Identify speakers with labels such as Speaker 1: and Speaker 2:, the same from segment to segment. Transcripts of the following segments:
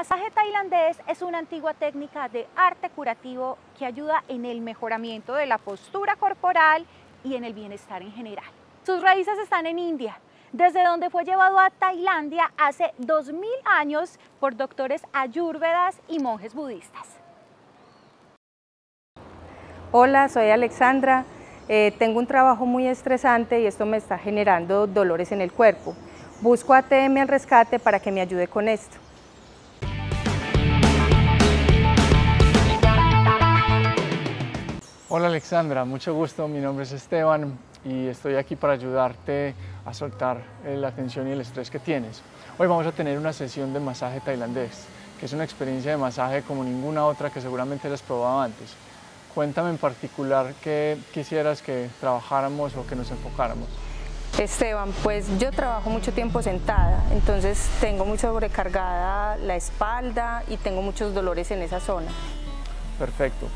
Speaker 1: masaje tailandés es una antigua técnica de arte curativo que ayuda en el mejoramiento de la postura corporal y en el bienestar en general. Sus raíces están en India, desde donde fue llevado a Tailandia hace 2000 años por doctores ayurvedas y monjes budistas.
Speaker 2: Hola, soy Alexandra. Eh, tengo un trabajo muy estresante y esto me está generando dolores en el cuerpo. Busco ATM al rescate para que me ayude con esto.
Speaker 3: Hola Alexandra, mucho gusto, mi nombre es Esteban y estoy aquí para ayudarte a soltar eh, la tensión y el estrés que tienes. Hoy vamos a tener una sesión de masaje tailandés, que es una experiencia de masaje como ninguna otra que seguramente has probado antes. Cuéntame en particular qué quisieras que trabajáramos o que nos enfocáramos.
Speaker 2: Esteban, pues yo trabajo mucho tiempo sentada, entonces tengo mucho sobrecargada la espalda y tengo muchos dolores en esa zona.
Speaker 3: Perfecto.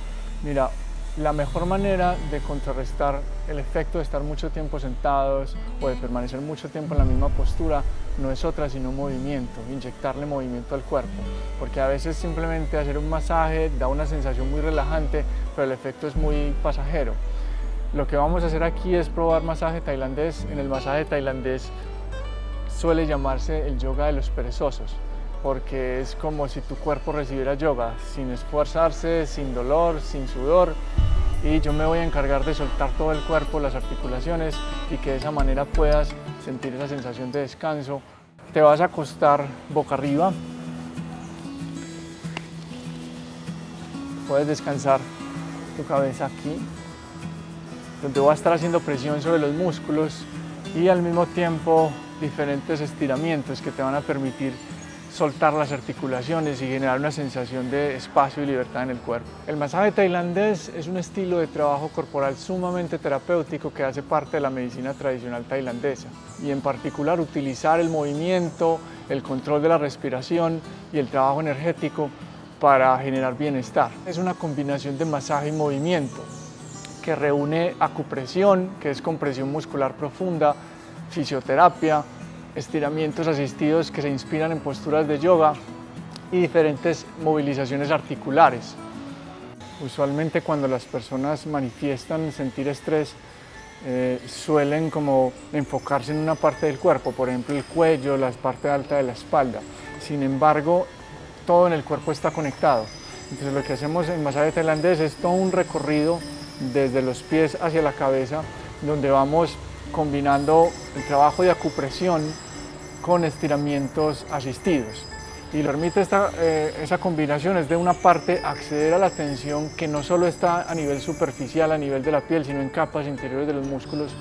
Speaker 3: Mira, la mejor manera de contrarrestar el efecto de estar mucho tiempo sentados o de permanecer mucho tiempo en la misma postura no es otra sino movimiento, inyectarle movimiento al cuerpo, porque a veces simplemente hacer un masaje da una sensación muy relajante, pero el efecto es muy pasajero. Lo que vamos a hacer aquí es probar masaje tailandés. En el masaje tailandés suele llamarse el yoga de los perezosos porque es como si tu cuerpo recibiera yoga, sin esforzarse, sin dolor, sin sudor. Y yo me voy a encargar de soltar todo el cuerpo, las articulaciones y que de esa manera puedas sentir esa sensación de descanso. Te vas a acostar boca arriba. Puedes descansar tu cabeza aquí, donde voy a estar haciendo presión sobre los músculos y al mismo tiempo diferentes estiramientos que te van a permitir soltar las articulaciones y generar una sensación de espacio y libertad en el cuerpo. El masaje tailandés es un estilo de trabajo corporal sumamente terapéutico que hace parte de la medicina tradicional tailandesa y en particular utilizar el movimiento, el control de la respiración y el trabajo energético para generar bienestar. Es una combinación de masaje y movimiento que reúne acupresión, que es compresión muscular profunda, fisioterapia, estiramientos asistidos que se inspiran en posturas de yoga y diferentes movilizaciones articulares. Usualmente cuando las personas manifiestan sentir estrés, eh, suelen como enfocarse en una parte del cuerpo, por ejemplo el cuello, la parte alta de la espalda. Sin embargo, todo en el cuerpo está conectado. Entonces lo que hacemos en masaje tailandés es todo un recorrido desde los pies hacia la cabeza, donde vamos combinando el trabajo de acupresión con estiramientos asistidos. Y permite esta, eh, esa combinación es de una parte acceder a la tensión que no solo está a nivel superficial, a nivel de la piel, sino en capas interiores de los músculos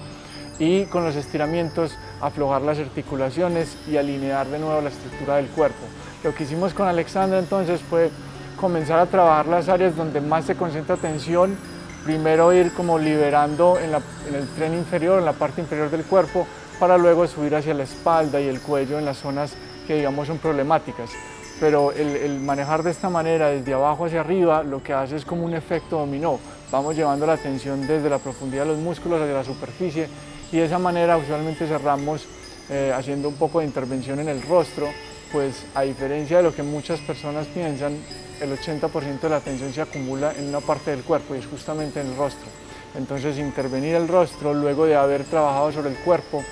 Speaker 3: y con los estiramientos aflojar las articulaciones y alinear de nuevo la estructura del cuerpo. Lo que hicimos con Alexandra entonces fue comenzar a trabajar las áreas donde más se concentra tensión primero ir como liberando en, el tren inferior, en la parte inferior del cuerpo, para luego subir hacia la espalda y el cuello en las zonas que digamos son problemáticas. Pero el, el, manejar de esta manera, desde abajo hacia arriba, lo que hace es como un efecto dominó. Vamos llevando la tensión desde la profundidad de los músculos hacia la superficie y de esa manera usualmente cerramos eh, haciendo un poco de intervención en el rostro, pues a diferencia de lo que muchas personas piensan, el 80% de la atención se acumula en una parte del cuerpo y es justamente en el rostro. Entonces intervenir el rostro luego de haber trabajado sobre el cuerpo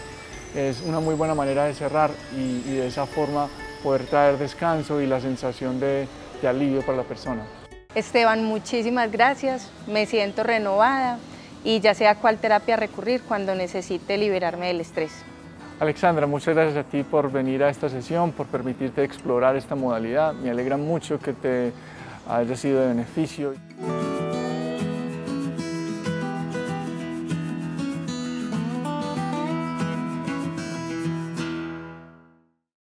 Speaker 3: es una muy buena manera de cerrar y, de esa forma poder traer descanso y la sensación de, de alivio para la persona.
Speaker 2: Esteban, muchísimas gracias, me siento renovada y ya sea cuál terapia recurrir cuando necesite liberarme del estrés.
Speaker 3: Alexandra, muchas gracias a ti por venir a esta sesión, por permitirte explorar esta modalidad. Me alegra mucho que te haya sido de beneficio.